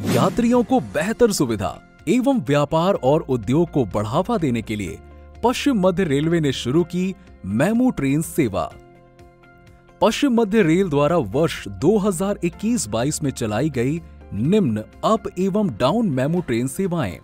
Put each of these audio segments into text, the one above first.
यात्रियों को बेहतर सुविधा एवं व्यापार और उद्योग को बढ़ावा देने के लिए पश्चिम मध्य रेलवे ने शुरू की मेमू ट्रेन सेवा। पश्चिम मध्य रेल द्वारा वर्ष 2021-22 में चलाई गई निम्न अप एवं डाउन मेमू ट्रेन सेवाएँ।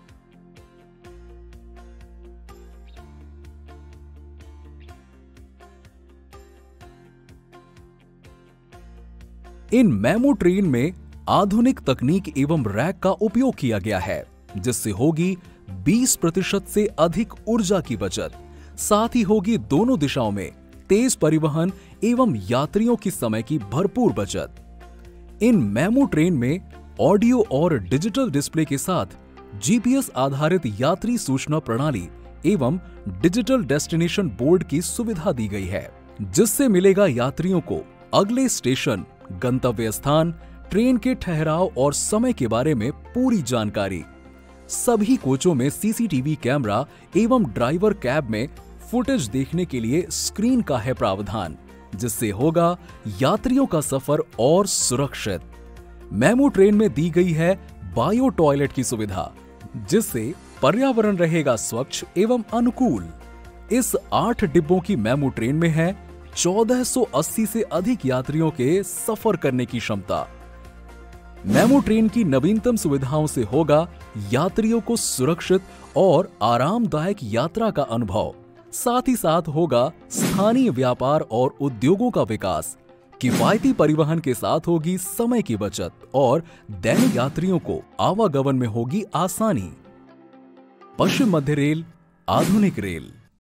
इन मेमो ट्रेन में आधुनिक तकनीक एवं रैक का उपयोग किया गया है, जिससे होगी 20 प्रतिशत से अधिक ऊर्जा की बचत। साथ ही होगी दोनों दिशाओं में तेज परिवहन एवं यात्रियों की समय की भरपूर बचत। इन मेमो ट्रेन में ऑडियो और डिजिटल डिस्प्ले के साथ जीपीएस आधारित यात्री सूचना प्रणाली एवं डिजिटल डेस्टिनेशन बोर्ड की सुविधा दी गई है, जिससे मिलेगा यात्रियों को अगले स्टेशन, गंतव्य स्थान ट्रेन के ठहराव और समय के बारे में पूरी जानकारी। सभी कोचों में सीसीटीवी कैमरा एवं ड्राइवर कैब में फुटेज देखने के लिए स्क्रीन का है प्रावधान, जिससे होगा यात्रियों का सफ़र और सुरक्षित। मेमो ट्रेन में दी गई है बायो टॉयलेट की सुविधा, जिससे पर्यावरण रहेगा स्वच्छ एवं अनुकूल। इस आठ डिब्बों की मेमो ट्रेन में है 1480 से अधिक यात्रियों के सफ़र करने की क्षमता। मेमो ट्रेन की नवीनतम सुविधाओं से होगा यात्रियों को सुरक्षित और आरामदायक यात्रा का अनुभव। साथ ही साथ होगा स्थानीय व्यापार और उद्योगों का विकास। किफायती परिवहन के साथ होगी समय की बचत और दैनिक यात्रियों को आवागमन में होगी आसानी। पश्चिम मध्य रेल, आधुनिक रेल।